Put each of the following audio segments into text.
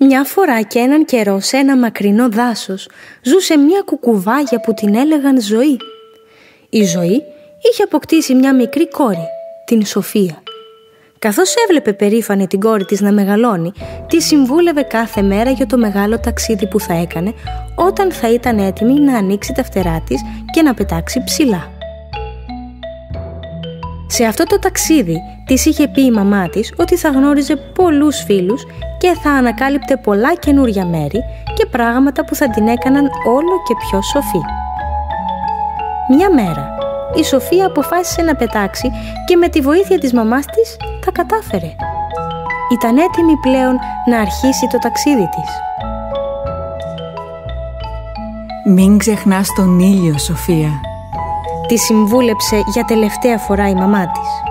Μια φορά και έναν καιρό σε ένα μακρινό δάσος ζούσε μια κουκουβάγια που την έλεγαν Ζωή. Η Ζωή είχε αποκτήσει μια μικρή κόρη, την Σοφία. Καθώς έβλεπε περήφανη την κόρη της να μεγαλώνει, τη συμβούλευε κάθε μέρα για το μεγάλο ταξίδι που θα έκανε όταν θα ήταν έτοιμη να ανοίξει τα φτερά της και να πετάξει ψηλά. Σε αυτό το ταξίδι της είχε πει η μαμά της ότι θα γνώριζε πολλούς φίλους και θα ανακάλυπτε πολλά καινούρια μέρη και πράγματα που θα την έκαναν όλο και πιο σοφή. Μια μέρα, η Σοφία αποφάσισε να πετάξει και με τη βοήθεια της μαμάς της τα κατάφερε. Ήταν έτοιμη πλέον να αρχίσει το ταξίδι της. Μην ξεχνάς τον ήλιο, Σοφία. Τη συμβούλεψε για τελευταία φορά η μαμά της.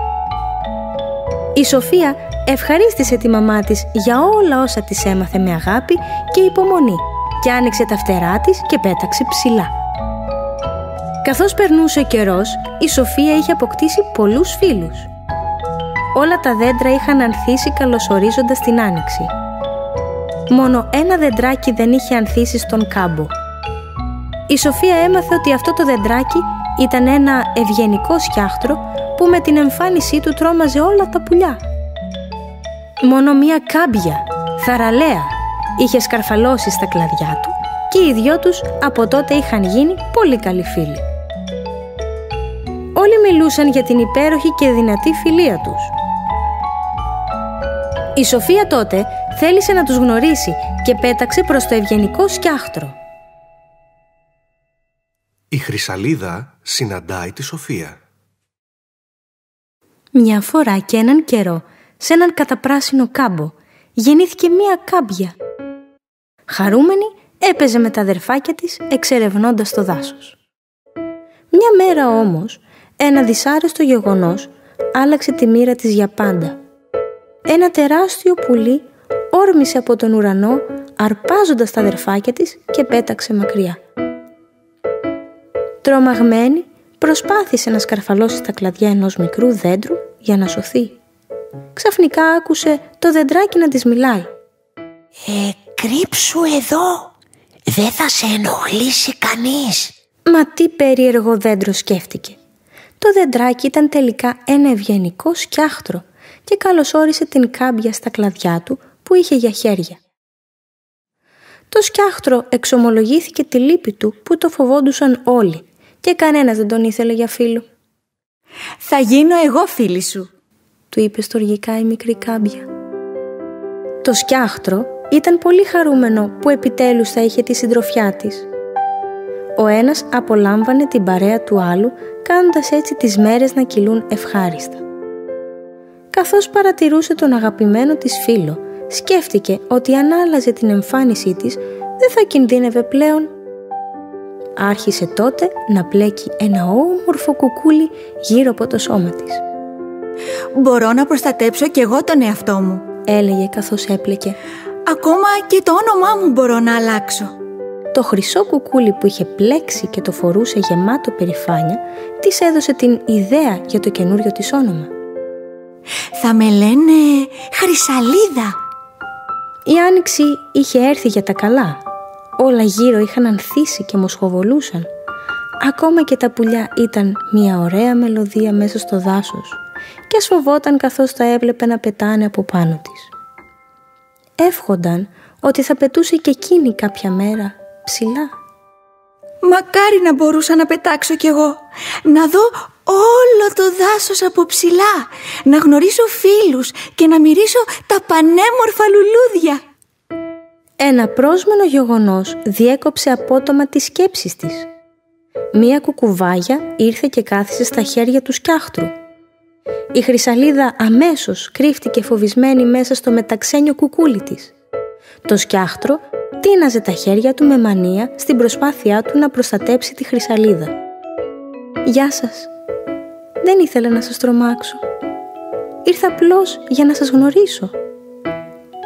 Η Σοφία ευχαρίστησε τη μαμά της για όλα όσα της έμαθε με αγάπη και υπομονή και άνοιξε τα φτερά της και πέταξε ψηλά. Καθώς περνούσε ο καιρός, η Σοφία είχε αποκτήσει πολλούς φίλους. Όλα τα δέντρα είχαν ανθίσει καλωσορίζοντας την άνοιξη. Μόνο ένα δεντράκι δεν είχε ανθίσει στον κάμπο. Η Σοφία έμαθε ότι αυτό το δεντράκι ήταν ένα ευγενικό σκιάχτρο που με την εμφάνισή του τρόμαζε όλα τα πουλιά. Μόνο μία κάμπια, θαραλέα, είχε σκαρφαλώσει στα κλαδιά του και οι δυο τους από τότε είχαν γίνει πολύ καλοί φίλοι. Όλοι μιλούσαν για την υπέροχη και δυνατή φιλία τους. Η Σοφία τότε θέλησε να τους γνωρίσει και πέταξε προς το ευγενικό σκιάχτρο. Η Χρυσαλίδα συναντάει τη Σοφία. Μια φορά και έναν καιρό, σε έναν καταπράσινο κάμπο, γεννήθηκε μία κάμπια. Χαρούμενη έπαιζε με τα αδερφάκια της εξερευνώντας το δάσος. Μια μέρα όμως, ένα δυσάρεστο γεγονός άλλαξε τη μοίρα της για πάντα. Ένα τεράστιο πουλί όρμησε από τον ουρανό αρπάζοντας τα αδερφάκια της και πέταξε μακριά. Τρομαγμένη, προσπάθησε να σκαρφαλώσει τα κλαδιά ενός μικρού δέντρου για να σωθεί. Ξαφνικά άκουσε το δεντράκι να της μιλάει. «Ε, κρύψου εδώ, δεν θα σε ενοχλήσει κανείς». Μα τι περίεργο δέντρο σκέφτηκε. Το δεντράκι ήταν τελικά ένα ευγενικό σκιάχτρο και καλωσόρισε την κάμπια στα κλαδιά του που είχε για χέρια. Το σκιάχτρο εξομολογήθηκε τη λύπη του που το φοβόντουσαν όλοι και κανένας δεν τον ήθελε για φίλο. «Θα γίνω εγώ φίλη σου», του είπε στοργικά η μικρή κάμπια. Το σκιάχτρο ήταν πολύ χαρούμενο που επιτέλους θα είχε τη συντροφιά της. Ο ένας απολάμβανε την παρέα του άλλου κάνοντας έτσι τις μέρες να κυλούν ευχάριστα. Καθώς παρατηρούσε τον αγαπημένο της φίλο, σκέφτηκε ότι αν άλλαζε την εμφάνισή της δεν θα κινδύνευε πλέον άρχισε τότε να πλέκει ένα όμορφο κουκούλι γύρω από το σώμα της. «Μπορώ να προστατέψω κι εγώ τον εαυτό μου», έλεγε καθώς έπλεκε. «Ακόμα και το όνομά μου μπορώ να αλλάξω». Το χρυσό κουκούλι που είχε πλέξει και το φορούσε γεμάτο περηφάνεια, της έδωσε την ιδέα για το καινούριο της όνομα. «Θα με λένε Χρυσαλίδα». Η άνοιξη είχε έρθει για τα καλά Όλα γύρω είχαν ανθίσει και μοσχοβολούσαν. Ακόμα και τα πουλιά ήταν μια ωραία μελωδία μέσα στο δάσος και σφοβόταν καθώς τα έβλεπε να πετάνε από πάνω της. Εύχονταν ότι θα πετούσε και εκείνη κάποια μέρα ψηλά. Μακάρι να μπορούσα να πετάξω κι εγώ, να δω όλο το δάσος από ψηλά, να γνωρίσω φίλους και να μυρίσω τα πανέμορφα λουλούδια. Ένα πρόσμενο γεγονός διέκοψε απότομα τις σκέψεις της. Μία κουκουβάγια ήρθε και κάθισε στα χέρια του σκιάχτρου. Η χρυσαλίδα αμέσως κρύφτηκε φοβισμένη μέσα στο μεταξένιο κουκούλι της. Το σκιάχτρο τίναζε τα χέρια του με μανία στην προσπάθειά του να προστατέψει τη χρυσαλίδα. «Γεια σας. Δεν ήθελα να σας τρομάξω. Ήρθα απλώς για να σας γνωρίσω»,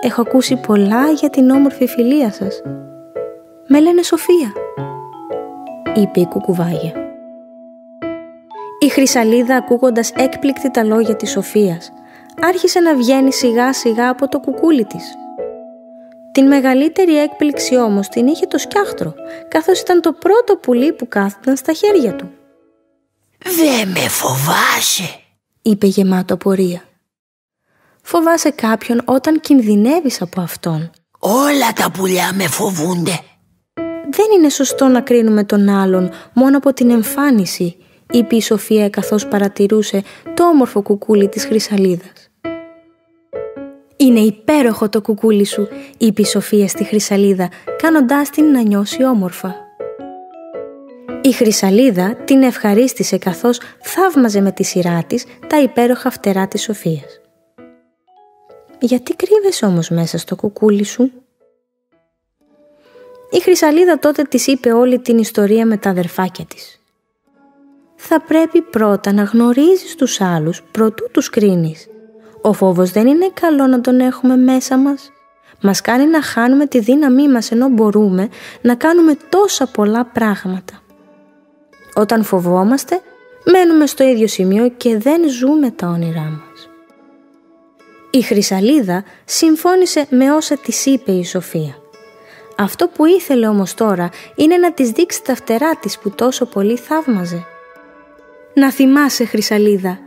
Έχω ακούσει πολλά για την όμορφη φιλία σας. Με λένε Σοφία, είπε η κουκουβάγια. Η Χρυσαλίδα ακούγοντας έκπληκτη τα λόγια της Σοφίας, άρχισε να βγαίνει σιγά σιγά από το κουκούλι της. Την μεγαλύτερη έκπληξη όμως την είχε το σκιάχτρο, καθώς ήταν το πρώτο πουλί που κάθονταν στα χέρια του. «Δε με φοβάσαι», είπε γεμάτο πορεία. Φοβάσαι κάποιον όταν κινδυνεύεις από αυτόν. «Όλα τα πουλιά με φοβούνται». Δεν είναι σωστό να κρίνουμε τον άλλον μόνο από την εμφάνιση, είπε η Σοφία καθώς παρατηρούσε το όμορφο κουκούλι της Χρυσαλίδας. «Είναι υπέροχο το κουκούλι σου», είπε η Σοφία στη Χρυσαλίδα, κάνοντάς την να νιώσει όμορφα. Η Χρυσαλίδα την ευχαρίστησε καθώς θαύμαζε με τη σειρά της τα υπέροχα φτερά της Σοφίας. «Γιατί κρύβεσαι όμως μέσα στο κουκούλι σου» Η Χρυσαλίδα τότε της είπε όλη την ιστορία με τα αδερφάκια της. Θα πρέπει πρώτα να γνωρίζεις τους άλλους προτού τους κρίνεις. Ο φόβος δεν είναι καλό να τον έχουμε μέσα μας. Μας κάνει να χάνουμε τη δύναμή μας ενώ μπορούμε να κάνουμε τόσα πολλά πράγματα. Όταν φοβόμαστε, μένουμε στο ίδιο σημείο και δεν ζούμε τα όνειρά μας. Η Χρυσαλίδα συμφώνησε με όσα της είπε η Σοφία. Αυτό που ήθελε όμως τώρα είναι να της δείξει τα φτερά της που τόσο πολύ θαύμαζε. Να θυμάσαι Χρυσαλίδα,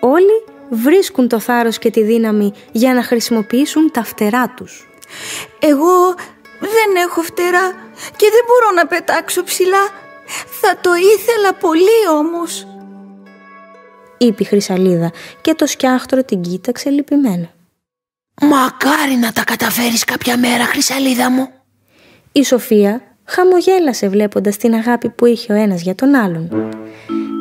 όλοι βρίσκουν το θάρρος και τη δύναμη για να χρησιμοποιήσουν τα φτερά τους. Εγώ δεν έχω φτερά και δεν μπορώ να πετάξω ψηλά. Θα το ήθελα πολύ όμως. Είπε η Χρυσαλίδα και το σκιάχτρο την κοίταξε λυπημένα. Μακάρι να τα καταφέρεις κάποια μέρα Χρυσαλίδα μου. Η Σοφία χαμογέλασε βλέποντας την αγάπη που είχε ο ένας για τον άλλον.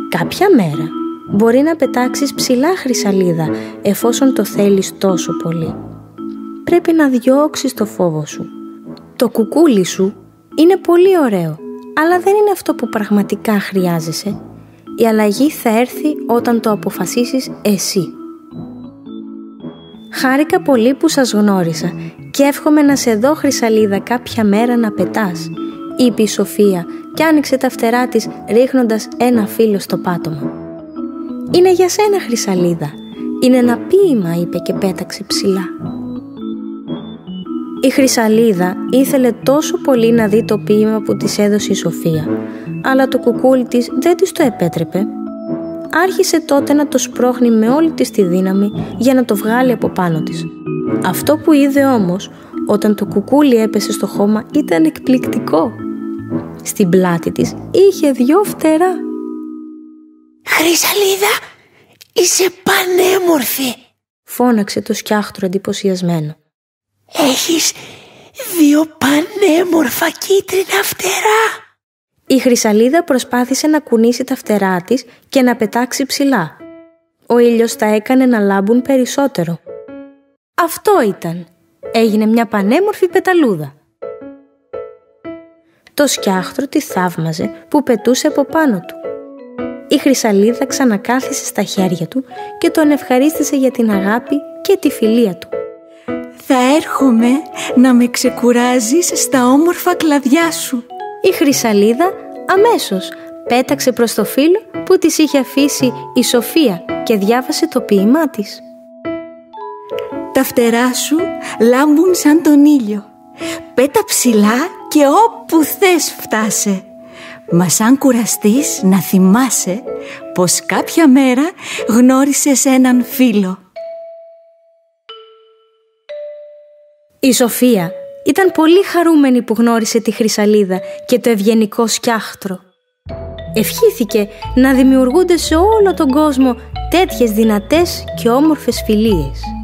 Κάποια μέρα μπορεί να πετάξεις ψηλά χρυσαλίδα εφόσον το θέλεις τόσο πολύ. Πρέπει να διώξεις το φόβο σου. Το κουκούλι σου είναι πολύ ωραίο, αλλά δεν είναι αυτό που πραγματικά χρειάζεσαι. Η αλλαγή θα έρθει όταν το αποφασίσεις εσύ. Χάρηκα πολύ που σας γνώρισα και εύχομαι να σε δω χρυσαλίδα κάποια μέρα να πετάς, είπε η Σοφία και άνοιξε τα φτερά της ρίχνοντας ένα φύλλο στο πάτωμα. «Είναι για σένα χρυσαλίδα, είναι ένα ποίημα» είπε και πέταξε ψηλά. Η Χρυσαλίδα ήθελε τόσο πολύ να δει το ποίημα που της έδωσε η Σοφία, αλλά το κουκούλι της δεν της το επέτρεπε άρχισε τότε να το σπρώχνει με όλη της τη δύναμη για να το βγάλει από πάνω της. Αυτό που είδε όμως όταν το κουκούλι έπεσε στο χώμα ήταν εκπληκτικό. Στην πλάτη της είχε δυο φτερά. «Χρυσαλίδα, είσαι πανέμορφη!» φώναξε το σκιάχτρο εντυπωσιασμένο. «Έχεις δύο πανέμορφα κίτρινα φτερά!» Η Χρυσαλίδα προσπάθησε να κουνήσει τα φτερά της και να πετάξει ψηλά. Ο ήλιος τα έκανε να λάμπουν περισσότερο. Αυτό ήταν. Έγινε μια πανέμορφη πεταλούδα. Το σκιάχτρο τη θαύμαζε που πετούσε από πάνω του. Η Χρυσαλίδα ξανακάθισε στα χέρια του και τον ευχαρίστησε για την αγάπη και τη φιλία του. «Θα έρχομαι να με ξεκουράζεις στα όμορφα κλαδιά σου», η Χρυσαλίδα αμέσως πέταξε προς το φύλλο που της είχε αφήσει η Σοφία και διάβασε το ποίημά της. «Τα φτερά σου λάμπουν σαν τον ήλιο. Πέτα ψηλά και όπου θες φτάσε. Μα σαν κουραστείς να θυμάσαι πως κάποια μέρα γνώρισες έναν φίλο». Η Σοφία ήταν πολύ χαρούμενη που γνώρισε τη Χρυσαλίδα και το ευγενικό σκιάχτρο. Ευχήθηκε να δημιουργούνται σε όλο τον κόσμο τέτοιες δυνατές και όμορφες φιλίες.